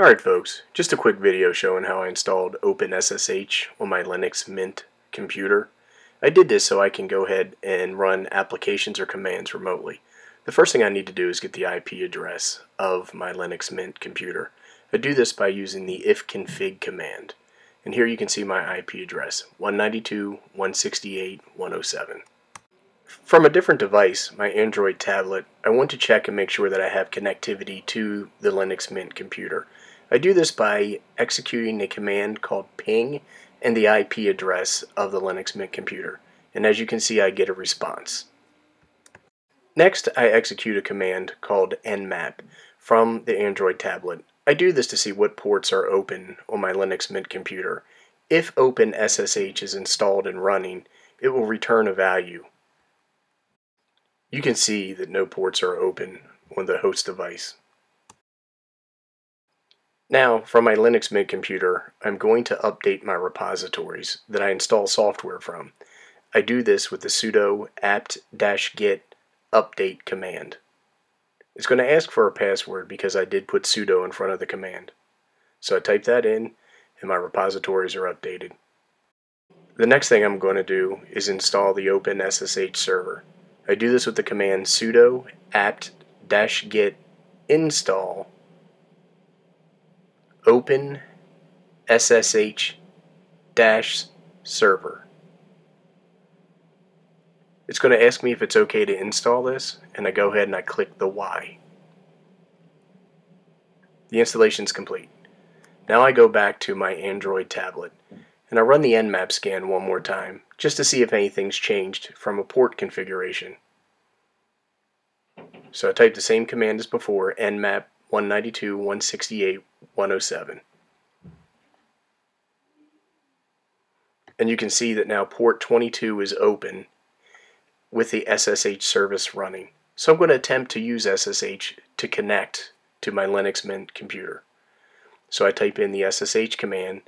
Alright folks, just a quick video showing how I installed OpenSSH on my Linux Mint computer. I did this so I can go ahead and run applications or commands remotely. The first thing I need to do is get the IP address of my Linux Mint computer. I do this by using the ifconfig command. And here you can see my IP address, 192.168.107. From a different device, my Android tablet, I want to check and make sure that I have connectivity to the Linux Mint computer. I do this by executing a command called ping and the IP address of the Linux Mint computer. And as you can see, I get a response. Next, I execute a command called nmap from the Android tablet. I do this to see what ports are open on my Linux Mint computer. If OpenSSH is installed and running, it will return a value. You can see that no ports are open on the host device. Now, from my Linux Mint computer, I'm going to update my repositories that I install software from. I do this with the sudo apt-get update command. It's going to ask for a password because I did put sudo in front of the command. So I type that in and my repositories are updated. The next thing I'm going to do is install the OpenSSH server. I do this with the command sudo apt-get install open SSH dash server. It's going to ask me if it's okay to install this, and I go ahead and I click the Y. The installation is complete. Now I go back to my Android tablet, and I run the Nmap scan one more time, just to see if anything's changed from a port configuration. So I type the same command as before, nmap 192, 168, 107. And you can see that now port 22 is open with the SSH service running. So I'm going to attempt to use SSH to connect to my Linux Mint computer. So I type in the SSH command,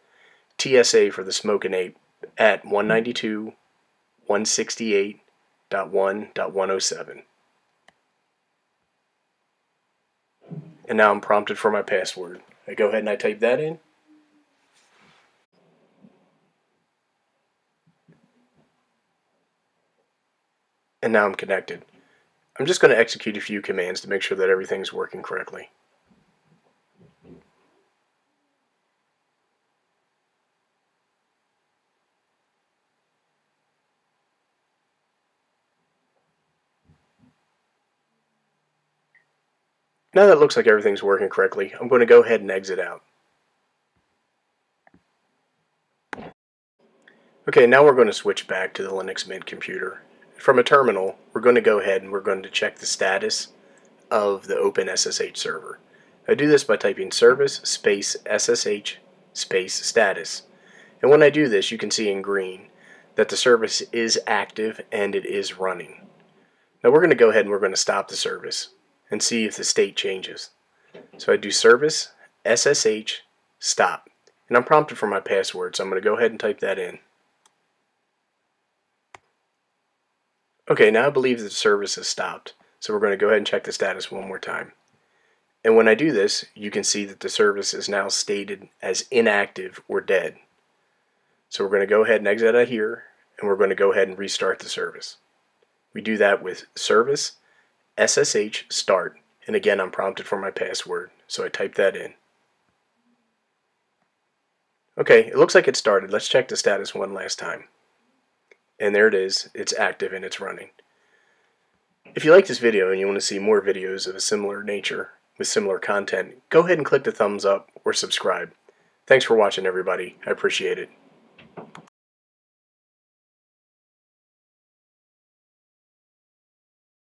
TSA for the Smokin' Ape, at 192.168.1.107. And now I'm prompted for my password. I go ahead and I type that in. And now I'm connected. I'm just going to execute a few commands to make sure that everything's working correctly. Now that looks like everything's working correctly, I'm going to go ahead and exit out. Okay, now we're going to switch back to the Linux Mint computer. From a terminal, we're going to go ahead and we're going to check the status of the OpenSSH server. I do this by typing service space SSH space status. And when I do this, you can see in green that the service is active and it is running. Now we're going to go ahead and we're going to stop the service and see if the state changes. So I do service SSH stop. And I'm prompted for my password, so I'm going to go ahead and type that in. Okay, now I believe the service has stopped. So we're going to go ahead and check the status one more time. And when I do this, you can see that the service is now stated as inactive or dead. So we're going to go ahead and exit out of here, and we're going to go ahead and restart the service. We do that with service SSH start. And again, I'm prompted for my password, so I type that in. Okay, it looks like it started. Let's check the status one last time. And there it is. It's active and it's running. If you like this video and you want to see more videos of a similar nature with similar content, go ahead and click the thumbs up or subscribe. Thanks for watching, everybody. I appreciate it.